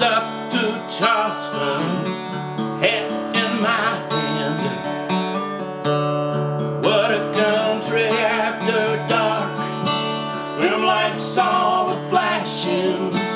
Rode up to Charleston Hat in my hand. What a country after dark Rim lights all a flashing.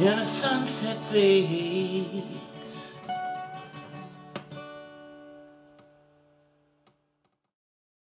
In a sunset fade.